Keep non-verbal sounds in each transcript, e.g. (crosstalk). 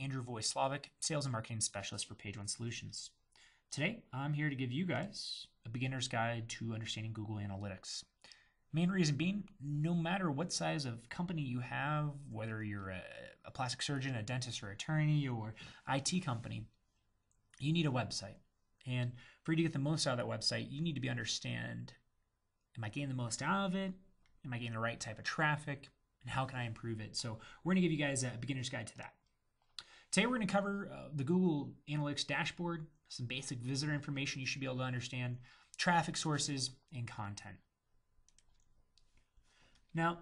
Andrew Voislavic, Sales and Marketing Specialist for Page One Solutions. Today, I'm here to give you guys a beginner's guide to understanding Google Analytics. Main reason being, no matter what size of company you have, whether you're a, a plastic surgeon, a dentist, or attorney, or IT company, you need a website. And for you to get the most out of that website, you need to be understand, am I getting the most out of it? Am I getting the right type of traffic? And how can I improve it? So we're going to give you guys a beginner's guide to that. Today we're going to cover uh, the Google Analytics dashboard, some basic visitor information you should be able to understand, traffic sources, and content. Now,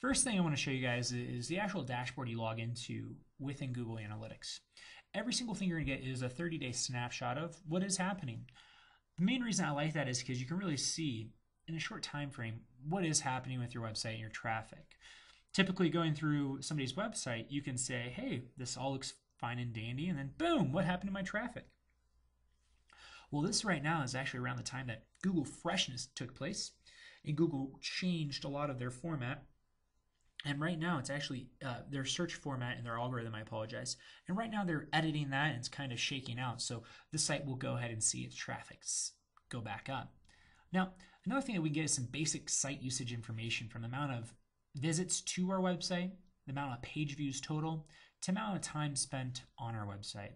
first thing I want to show you guys is the actual dashboard you log into within Google Analytics. Every single thing you're going to get is a 30-day snapshot of what is happening. The main reason I like that is because you can really see in a short time frame what is happening with your website and your traffic. Typically going through somebody's website, you can say, hey, this all looks fine and dandy, and then boom, what happened to my traffic? Well, this right now is actually around the time that Google Freshness took place, and Google changed a lot of their format. And right now, it's actually uh, their search format and their algorithm. I apologize. And right now, they're editing that, and it's kind of shaking out. So the site will go ahead and see its traffic go back up. Now, another thing that we get is some basic site usage information from the amount of visits to our website, the amount of page views total, to amount of time spent on our website.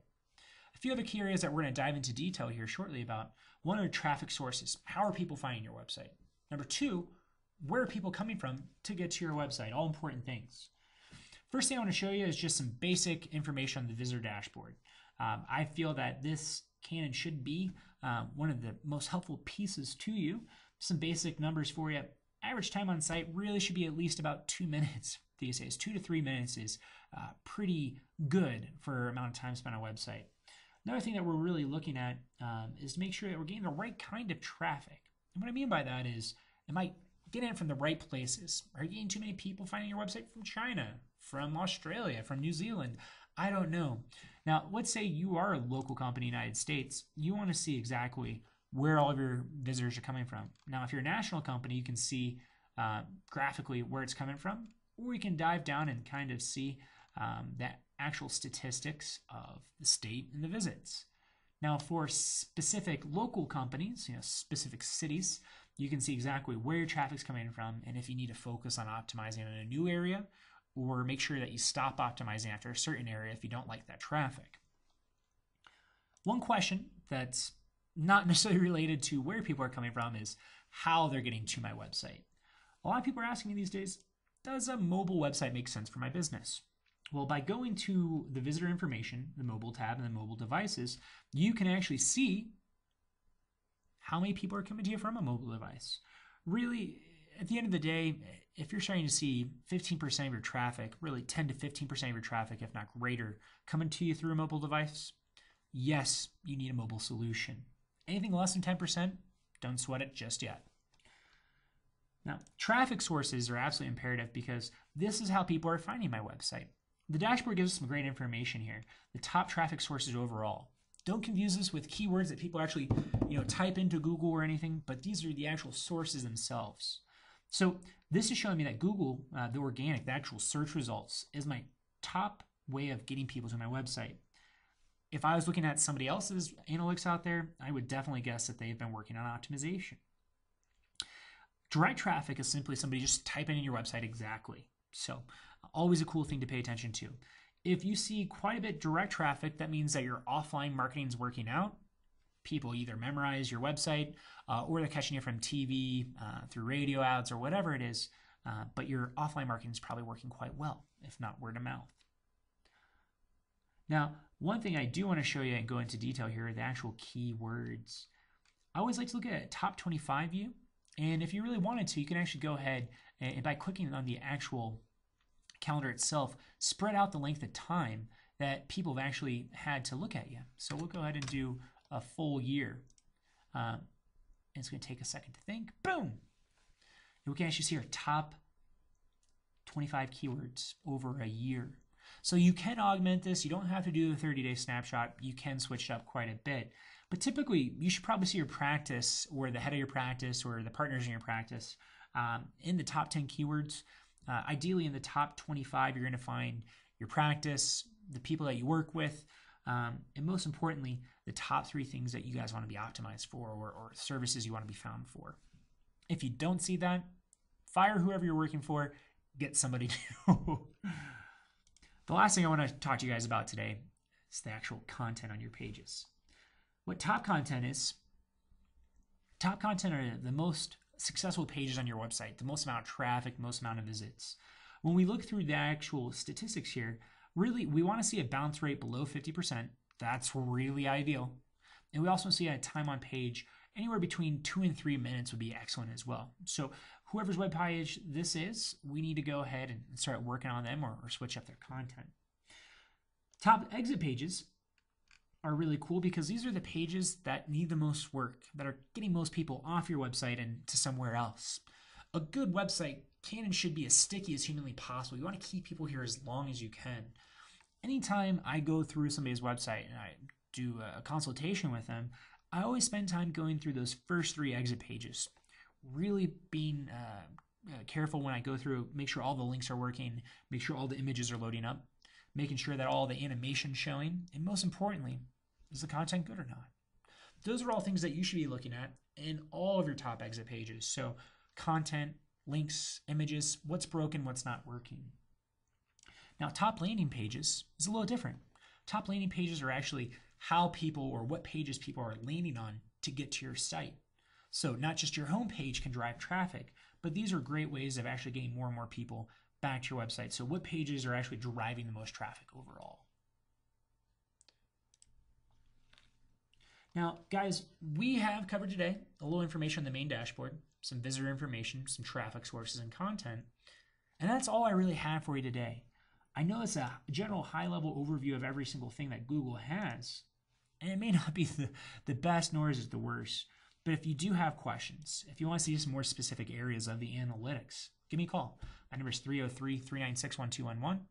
A few other key areas that we're going to dive into detail here shortly about. One are traffic sources. How are people finding your website? Number two, where are people coming from to get to your website? All important things. First thing I want to show you is just some basic information on the visitor dashboard. Um, I feel that this can and should be um, one of the most helpful pieces to you. Some basic numbers for you. Average time on site really should be at least about two (laughs) minutes these days. Two to three minutes is uh, pretty good for amount of time spent on a website. Another thing that we're really looking at um, is to make sure that we're getting the right kind of traffic. And what I mean by that is, am I getting it from the right places? Are you getting too many people finding your website from China, from Australia, from New Zealand? I don't know. Now, let's say you are a local company in the United States. You want to see exactly where all of your visitors are coming from. Now, if you're a national company, you can see uh, graphically where it's coming from, or you can dive down and kind of see um, that actual statistics of the state and the visits. Now, for specific local companies, you know, specific cities, you can see exactly where your traffic's coming from and if you need to focus on optimizing in a new area or make sure that you stop optimizing after a certain area if you don't like that traffic. One question that's not necessarily related to where people are coming from is how they're getting to my website. A lot of people are asking me these days, does a mobile website make sense for my business? Well, by going to the visitor information, the mobile tab and the mobile devices, you can actually see how many people are coming to you from a mobile device. Really, at the end of the day, if you're starting to see 15% of your traffic, really 10 to 15% of your traffic, if not greater, coming to you through a mobile device, yes, you need a mobile solution. Anything less than 10%, don't sweat it just yet. Now, traffic sources are absolutely imperative because this is how people are finding my website. The dashboard gives us some great information here. The top traffic sources overall. Don't confuse this with keywords that people actually, you know, type into Google or anything, but these are the actual sources themselves. So this is showing me that Google, uh, the organic, the actual search results, is my top way of getting people to my website. If I was looking at somebody else's analytics out there, I would definitely guess that they've been working on optimization. Direct traffic is simply somebody just typing in your website exactly. So always a cool thing to pay attention to. If you see quite a bit direct traffic, that means that your offline marketing is working out. People either memorize your website uh, or they're catching you from TV, uh, through radio ads, or whatever it is. Uh, but your offline marketing is probably working quite well, if not word of mouth. Now, one thing I do want to show you and go into detail here are the actual keywords. I always like to look at top 25 view. And if you really wanted to, you can actually go ahead and by clicking on the actual calendar itself, spread out the length of time that people have actually had to look at you. So we'll go ahead and do a full year. Uh, it's going to take a second to think. Boom! And we can actually see our top 25 keywords over a year. So you can augment this. You don't have to do the 30-day snapshot. You can switch it up quite a bit. But typically, you should probably see your practice or the head of your practice or the partners in your practice um, in the top 10 keywords. Uh, ideally, in the top 25, you're going to find your practice, the people that you work with, um, and most importantly, the top three things that you guys want to be optimized for or, or services you want to be found for. If you don't see that, fire whoever you're working for, get somebody (laughs) new. The last thing I want to talk to you guys about today is the actual content on your pages. What top content is, top content are the most successful pages on your website, the most amount of traffic, most amount of visits. When we look through the actual statistics here, really we want to see a bounce rate below 50%. That's really ideal. And we also see a time on page anywhere between two and three minutes would be excellent as well. So whoever's web page this is, we need to go ahead and start working on them or, or switch up their content. Top exit pages are really cool because these are the pages that need the most work, that are getting most people off your website and to somewhere else. A good website can and should be as sticky as humanly possible. You want to keep people here as long as you can. Anytime I go through somebody's website and I do a consultation with them, I always spend time going through those first three exit pages, really being uh, uh, careful when I go through, make sure all the links are working, make sure all the images are loading up, making sure that all the animation showing, and most importantly, is the content good or not? Those are all things that you should be looking at in all of your top exit pages. So content, links, images, what's broken, what's not working. Now, top landing pages is a little different. Top landing pages are actually how people or what pages people are landing on to get to your site. So not just your home page can drive traffic, but these are great ways of actually getting more and more people back to your website. So what pages are actually driving the most traffic overall? Now, guys, we have covered today a little information on the main dashboard, some visitor information, some traffic sources and content. And that's all I really have for you today. I know it's a general high level overview of every single thing that Google has, and it may not be (laughs) the, the best nor is it the worst. But if you do have questions, if you want to see some more specific areas of the analytics, give me a call. My number is 303 396 1211.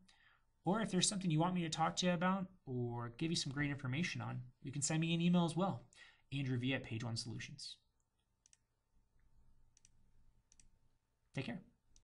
Or if there's something you want me to talk to you about or give you some great information on, you can send me an email as well. Andrew V at Page One Solutions. Take care.